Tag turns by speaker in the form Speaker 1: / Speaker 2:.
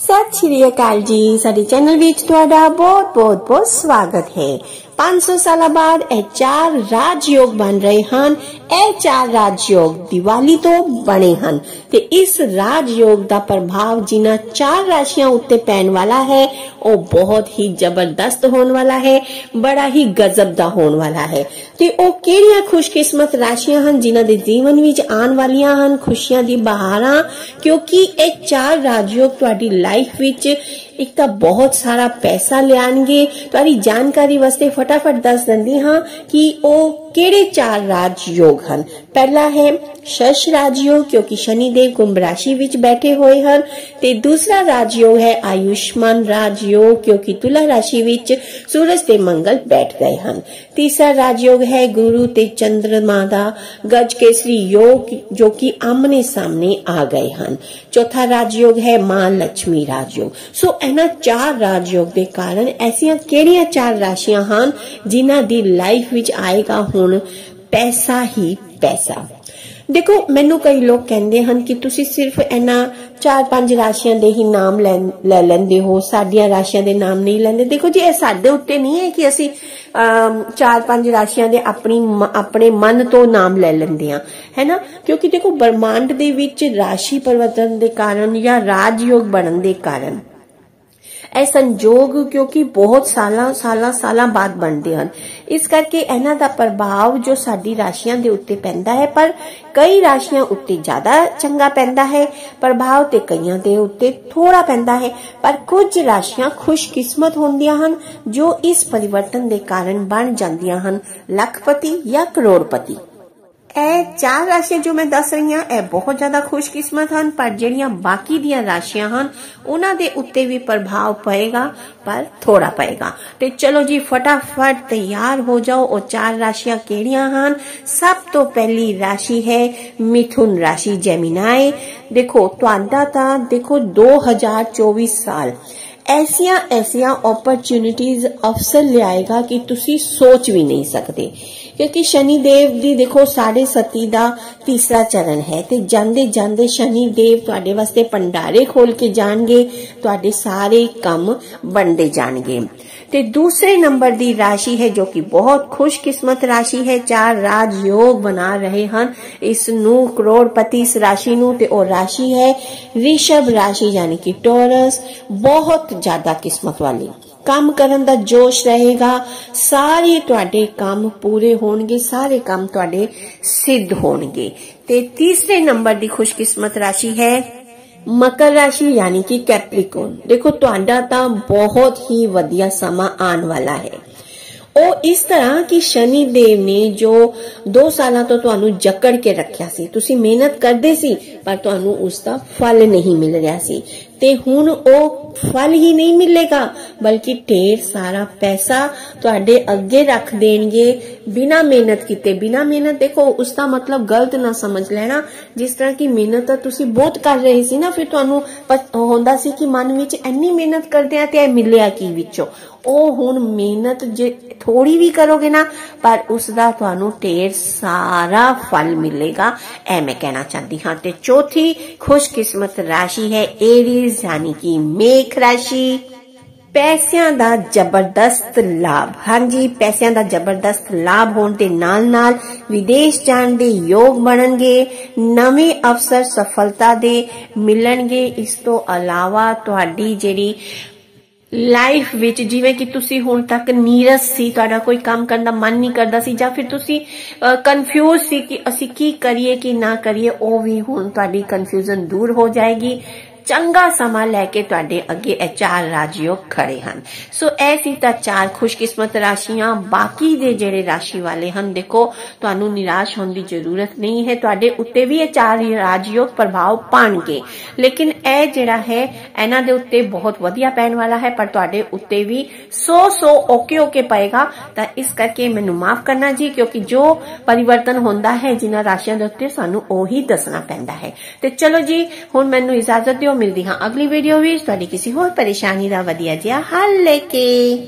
Speaker 1: ਸਤਿ ਸ਼੍ਰੀ ਅਕਾਲ ਜੀ। ਸਾਡੇ ਚੈਨਲ ਵਿੱਚ ਤੁਹਾਡਾ ਬਹੁਤ ਬਹੁਤ ਬਹੁਤ ਸਵਾਗਤ ਹੈ। 500 ਸਾਲਾਂ ਬਾਅਦ ਇਹ ਚਾਰ ਰਾਜਯੋਗ ਬਣ ਰਹੇ ਹਨ ਇਹ ਚਾਰ ਰਾਜਯੋਗ ਦੀਵਾਲੀ ਤੋਂ ਬਣੇ ਹਨ ਤੇ ਇਸ ਰਾਜਯੋਗ ਦਾ ਪ੍ਰਭਾਵ ਜਿਨ੍ਹਾਂ ਚਾਰ ਰਾਸ਼ੀਆਂ ਉੱਤੇ ਪੈਣ ਵਾਲਾ ਹੈ ਉਹ ਬਹੁਤ ਹੀ ਜ਼ਬਰਦਸਤ ਹੋਣ ਵਾਲਾ ਹੈ ਬੜਾ ਹੀ ਗਜ਼ਬ ਦਾ ਹੋਣ ਵਾਲਾ ਹੈ ਤੇ ਉਹ ਕਿਹੜੀਆਂ ਖੁਸ਼ਕਿਸਮਤ ਰਾਸ਼ੀਆਂ ਹਨ ਜਿਨ੍ਹਾਂ ਦੇ ਜੀਵਨ ਵਿੱਚ ਆਉਣ ਵਾਲੀਆਂ ਹਨ ਖੁਸ਼ੀਆਂ ਦੀ ਬਹਾਰਾਂ ਕਿਉਂਕਿ ਇਹ ਚਾਰ ਰਾਜਯੋਗ ਤੁਹਾਡੀ ਲਾਈਫ ਵਿੱਚ ਇੱਕ ਤਾਂ ਬਹੁਤ ਸਾਰਾ ਪੈਸਾ ਲਿਆਣਗੇ। ਤੁਹਾਡੀ ਜਾਣਕਾਰੀ ਵਾਸਤੇ ਫਟਾਫਟ ਦੱਸ ਦਿੰਦੀ ਹਾਂ ਕਿ ਉਹ ਕਿਹੜੇ ਚਾਰ ਰਾਜ ਯੋਗ ਹਨ। ਪਹਿਲਾ ਹੈ ਸ਼ਸ਼ ਰਾਜ ਯੋਗ ਕਿਉਂਕਿ ਸ਼ਨੀ ਦੇਵ ਕੁੰਭ ਰਾਸ਼ੀ ਵਿੱਚ ਬੈਠੇ ਹੋਏ ਹਨ ਤੇ ਦੂਸਰਾ ਰਾਜ ਯੋਗ ਹੈ ਆਯੁਸ਼ਮਾਨ ਰਾਜ ਯੋਗ ਕਿਉਂਕਿ ਤੁਲਾ ਰਾਸ਼ੀ ਵਿੱਚ ਸੂਰਜ ਤੇ ਮੰਗਲ ਬੈਠ ਗਏ ਹਨ। ਤੀਸਰਾ ਰਾਜ ਯੋਗ ਹੈ ਗੁਰੂ ਤੇ ਚੰਦਰਮਾ ਦਾ ਗਜ ਕੇਸਰੀ ਯੋਗ ਜੋ ਕਿ ਆਮਨੇ ਸਾਹਮਣੇ ਆ ਗਏ ਹਨ। ਚੌਥਾ ਰਾਜ ਯੋਗ ਹੈ ਮਾਂ ਲక్ష్ਮੀ ਰਾਜ ਯੋਗ ਸੋ ਇਹਨਾਂ ਚਾਰ ਰਾਜ ਯੋਗ ਦੇ ਕਾਰਨ ਐਸੀਆਂ ਕਿਹੜੀਆਂ ਚਾਰ ਰਾਸ਼ੀਆਂ ਹਨ ਜਿਨ੍ਹਾਂ ਦੀ ਲਾਈਫ ਵਿੱਚ ਆਏਗਾ ਹੁਣ ਪੈਸਾ ਹੀ ਪੈਸਾ। ਦੇਖੋ, ਮੈਨੂੰ ਕਈ ਲੋਕ ਕਹਿੰਦੇ ਹਨ ਕਿ ਤੁਸੀਂ ਸਿਰਫ ਇਹਨਾਂ ਚਾਰ ਪੰਜ ਰਾਸ਼ੀਆਂ ਦੇ ਹੀ ਨਾਮ ਲੈ ਲੈਂਦੇ ਹੋ, ਸਾਡੀਆਂ ਰਾਸ਼ੀਆਂ ਦੇ ਨਾਮ ਨਹੀਂ ਲੈਂਦੇ। ਦੇਖੋ ਜੀ, ਇਹ ਸਾਡੇ ਉੱਤੇ ਨਹੀਂ ਹੈ ਕਿ ਅਸੀਂ ਚਾਰ ਪੰਜ ਰਾਸ਼ੀਆਂ ਦੇ ਆਪਣੀ ਆਪਣੇ ਮਨ ਤੋਂ ਨਾਮ ਲੈ ਲੈਂਦੇ ਆ ਹੈਨਾ ਕਿਉਂਕਿ ਦੇਖੋ, ਬ੍ਰਹਮੰਡ ਦੇ ਵਿੱਚ ਰਾਸ਼ੀ ਪਰਿਵਰਤਨ ਦੇ ਕਾਰਨ ਜਾਂ ਰਾਜ ਯੋਗ ਬਣਨ ਦੇ ਕਾਰਨ ਇਹ ਸੰਜੋਗ ਕਿਉਂਕਿ ਬਹੁਤ ਸਾਲਾਂ ਸਾਲਾਂ ਸਾਲਾਂ ਬਾਅਦ ਬਣਦੇ ਹਨ ਇਸ ਕਰਕੇ ਇਹਨਾਂ ਦਾ ਪ੍ਰਭਾਵ ਜੋ ਸਾਡੀ ਰਾਸ਼ੀਆਂ ਦੇ ਉੱਤੇ ਪੈਂਦਾ ਹੈ ਪਰ ਕਈ ਰਾਸ਼ੀਆਂ ਉੱਤੇ ਜ਼ਿਆਦਾ ਚੰਗਾ ਪੈਂਦਾ ਹੈ ਪ੍ਰਭਾਵ ਤੇ ਕਈਆਂ ਦੇ ਉੱਤੇ ਥੋੜਾ ਪੈਂਦਾ ਹੈ ਪਰ ਕੁਝ ਰਾਸ਼ੀਆਂ ਖੁਸ਼ਕਿਸਮਤ ਹੁੰਦੀਆਂ ਹਨ ਜੋ ਇਸ ਪਰਿਵਰਤਨ ਦੇ ਕਾਰਨ ਬਣ ਜਾਂਦੀਆਂ ਹਨ ਲੱਖਪਤੀ ਜਾਂ ਕਰੋੜਪਤੀ ਇਹ ਚਾਰ ਰਾਸ਼ੀਆਂ ਜੋ ਮੈਂ ਦੱਸ ਰਹੀ ਹਾਂ, ਇਹ ਬਹੁਤ ਜ਼ਿਆਦਾ ਖੁਸ਼ਕਿਸਮਤ ਹਨ, ਪਰ ਜਿਹੜੀਆਂ ਬਾਕੀ ਦੀਆਂ ਰਾਸ਼ੀਆਂ ਹਨ, ਉਹਨਾਂ ਦੇ ਉੱਤੇ ਵੀ ਪ੍ਰਭਾਵ ਪਏਗਾ, ਪਰ ਥੋੜਾ ਪਏਗਾ। ਤੇ ਚਲੋ ਜੀ, ਫਟਾਫਟ ਤਿਆਰ ਹੋ ਜਾਓ, ਉਹ ਚਾਰ ਰਾਸ਼ੀਆਂ ਕਿਹੜੀਆਂ ਹਨ? ਸਭ ਤੋਂ ਪਹਿਲੀ ਰਾਸ਼ੀ ਹੈ ਮਿਥੁਨ ਰਾਸ਼ੀ ਜੈਮਿਨਾਈ ਦੇਖੋ, ਤੁਹਾਡਾ ਤਾਂ ਦੇਖੋ 2024 ਸਾਲ। ਐਸੀਆਂ ਐਸੀਆਂ ਓਪਰਚ्युनिटीज ਅਫਸਰ ਲਿਆਏਗਾ ਕਿ ਤੁਸੀਂ ਸੋਚ ਵੀ ਨਹੀਂ ਸਕਦੇ। ਕਿਉਂਕਿ ਸ਼ਨੀ ਦੇਵ ਦੀ ਦੇਖੋ 7.5 ਦਾ ਤੀਸਰਾ ਚਰਨ ਹੈ ਤੇ ਜਾਂਦੇ ਜਾਂਦੇ ਸ਼ਨੀ ਦੇਵ ਤੁਹਾਡੇ ਵਾਸਤੇ ਪੰਡਾਰੇ ਖੋਲ ਕੇ ਜਾਣਗੇ, ਤੁਹਾਡੇ ਸਾਰੇ ਕੰਮ ਬਣਦੇ ਜਾਣਗੇ। ਤੇ ਦੂਸਰੇ ਨੰਬਰ ਦੀ ਰਾਸ਼ੀ ਹੈ ਜੋ ਕਿ ਬਹੁਤ ਖੁਸ਼ਕਿਸਮਤ ਰਾਸ਼ੀ ਹੈ ਚਾਰ ਰਾਜ ਯੋਗ ਬਣਾ ਰਹੇ ਹਨ ਇਸ ਨੂੰ ਕਰੋੜਪਤੀ ਇਸ ਰਾਸ਼ੀ ਨੂੰ ਤੇ ਉਹ ਰਾਸ਼ੀ ਹੈ ਰਿਸ਼ਭ ਰਾਸ਼ੀ ਯਾਨੀ ਕਿ ਟੋਰਸ ਬਹੁਤ ਜ਼ਿਆਦਾ ਕਿਸਮਤ ਵਾਲੀ ਕੰਮ ਕਰਨ ਦਾ ਜੋਸ਼ ਰਹੇਗਾ ਸਾਰੇ ਤੁਹਾਡੇ ਕੰਮ ਪੂਰੇ ਹੋਣਗੇ ਸਾਰੇ ਕੰਮ ਤੁਹਾਡੇ ਸਿੱਧ ਹੋਣਗੇ ਤੇ ਤੀਸਰੇ ਨੰਬਰ ਦੀ ਖੁਸ਼ਕਿਸਮਤ ਰਾਸ਼ੀ ਹੈ ਮਕਰ ਰਾਸ਼ੀ ਯਾਨੀ ਕਿ ਕੈਪਰੀਕੋਨ। ਦੇਖੋ, ਤੁਹਾਡਾ ਤਾਂ ਬਹੁਤ ਹੀ ਵਧੀਆ ਸਮਾਂ ਆਉਣ ਵਾਲਾ ਹੈ। ਉਹ ਇਸ ਤਰ੍ਹਾਂ ਕਿ ਸ਼ਨੀ ਦੇਵ ਨੇ ਜੋ 2 ਸਾਲਾਂ ਤੋਂ ਤੁਹਾਨੂੰ ਜਕੜ ਕੇ ਰੱਖਿਆ ਸੀ। ਤੁਸੀਂ ਮਿਹਨਤ ਕਰਦੇ ਸੀ, ਪਰ ਤੁਹਾਨੂੰ ਉਸ ਦਾ ਫਲ ਨਹੀਂ ਮਿਲ ਰਿਹਾ ਸੀ। ਤੇ ਹੁਣ ਉਹ ਫਲ ਹੀ ਨਹੀਂ ਮਿਲੇਗਾ, ਬਲਕਿ ਢੇਰ ਸਾਰਾ ਪੈਸਾ ਤੁਹਾਡੇ ਅੱਗੇ ਰੱਖ ਦੇਣਗੇ, ਬਿਨਾ ਮਿਹਨਤ ਕੀਤੇ। ਬਿਨਾ ਮਿਹਨਤ, ਦੇਖੋ ਉਸ ਦਾ ਮਤਲਬ ਗਲਤ ਨਾ ਸਮਝ ਲੈਣਾ। ਜਿਸ ਤਰ੍ਹਾਂ ਕਿ ਮਿਹਨਤ ਤਾਂ ਤੁਸੀਂ ਬਹੁਤ ਕਰ ਰਹੇ ਸੀ ਨਾ, ਫਿਰ ਤੁਹਾਨੂੰ ਹੁੰਦਾ ਸੀ ਕਿ ਮਨ ਵਿੱਚ ਇੰਨੀ ਮਿਹਨਤ ਕਰਦੇ ਆ ਤੇ ਇਹ ਮਿਲਿਆ ਕੀ ਵਿੱਚੋਂ? ਉਹ ਹੁਣ ਮਿਹਨਤ ਜੇ ਥੋੜੀ ਵੀ ਕਰੋਗੇ ਨਾ, ਪਰ ਉਸ ਦਾ ਤੁਹਾਨੂੰ ਢੇਰ ਸਾਰਾ ਫਲ ਮਿਲੇਗਾ। ਐ ਮੈਂ ਕਹਿਣਾ ਚਾਹਦੀ ਹਾਂ। ਤੇ ਚੌਥੀ ਖੁਸ਼ਕਿਸਮਤ ਰਾਸ਼ੀ ਹੈ ਏਰੀਜ਼ ਯਾਨੀ ਕਿ ਮੇਖ ਰਾਸ਼ੀ। ਪੈਸਿਆਂ ਦਾ ਜ਼ਬਰਦਸਤ ਲਾਭ। ਹਾਂਜੀ, ਪੈਸਿਆਂ ਦਾ ਜ਼ਬਰਦਸਤ ਲਾਭ ਹੋਣ ਦੇ ਨਾਲ-ਨਾਲ ਵਿਦੇਸ਼ ਜਾਣ ਦੇ ਯੋਗ ਬਣਨਗੇ, ਨਵੇਂ ਅਫਸਰ ਸਫਲਤਾ ਦੇ ਮਿਲਣਗੇ। ਇਸ ਤੋਂ ਇਲਾਵਾ ਤੁਹਾਡੀ ਜਿਹੜੀ ਲਾਈਫ ਵਿੱਚ ਜਿਵੇਂ ਕਿ ਤੁਸੀਂ ਹੁਣ ਤੱਕ ਨੀਰਸ ਸੀ, ਤੁਹਾਡਾ ਕੋਈ ਕੰਮ ਕਰਨ ਦਾ ਮਨ ਨਹੀਂ ਕਰਦਾ ਸੀ, ਜਾਂ ਫਿਰ ਤੁਸੀਂ ਕਨਫਿਊਜ਼ ਸੀ ਕਿ ਅਸੀਂ ਕੀ ਕਰੀਏ, ਕਿ ਨਾ ਕਰੀਏ, ਉਹ ਵੀ ਹੁਣ ਤੁਹਾਡੀ ਕਨਫਿਊਜ਼ਨ ਦੂਰ ਹੋ ਜਾਏਗੀ। ਚੰਗਾ ਸਮਾਂ ਲੈ ਕੇ ਤੁਹਾਡੇ ਅੱਗੇ ਇਹ ਚਾਰ ਰਾਜਯੋਗ ਖੜੇ ਹਨ। ਸੋ ਐਸੀ ਤਾਂ ਚਾਰ ਖੁਸ਼ਕਿਸਮਤ ਰਾਸ਼ੀਆਂ। ਬਾਕੀ ਦੇ ਜਿਹੜੇ ਰਾਸ਼ੀ ਵਾਲੇ ਹਨ, ਦੇਖੋ, ਤੁਹਾਨੂੰ ਨਿਰਾਸ਼ ਹੋਣ ਦੀ ਜ਼ਰੂਰਤ ਨਹੀਂ ਹੈ। ਤੁਹਾਡੇ ਉੱਤੇ ਵੀ ਇਹ ਚਾਰ ਰਾਜਯੋਗ ਪ੍ਰਭਾਵ ਪਾਣਗੇ। ਲੇਕਿਨ ਇਹ ਜਿਹੜਾ ਹੈ, ਇਹਨਾਂ ਦੇ ਉੱਤੇ ਬਹੁਤ ਵਧੀਆ ਪੈਣ ਵਾਲਾ ਹੈ, ਪਰ ਤੁਹਾਡੇ ਉੱਤੇ ਵੀ 100 100 ਓਕੇ ਓਕੇ ਪਏਗਾ। ਤਾਂ ਇਸ ਕਰਕੇ ਮੈਨੂੰ ਮਾਫ ਕਰਨਾ ਜੀ, ਕਿਉਂਕਿ ਜੋ ਪਰਿਵਰਤਨ ਹੁੰਦਾ ਹੈ, ਜਿਨ੍ਹਾਂ ਰਾਸ਼ੀਆਂ ਦੇ ਉੱਤੇ ਸਾਨੂੰ ਉਹੀ ਦੱਸਣਾ ਪੈਂਦਾ ਹੈ। ਤੇ ਚਲੋ ਜੀ, ਹੁਣ ਮੈਨੂੰ ਇਜਾਜ਼ਤ ਦਿਓ ਮਿਲਦੀ ਹਾਂ ਅਗਲੀ ਵੀਡੀਓ ਵਿੱਚ। ਤੁਹਾਡੀ ਕਿਸੇ ਹੋਰ ਪਰੇਸ਼ਾਨੀ ਦਾ ਵਧੀਆ ਜਿਹਾ ਹੱਲ ਲੈ ਕੇ।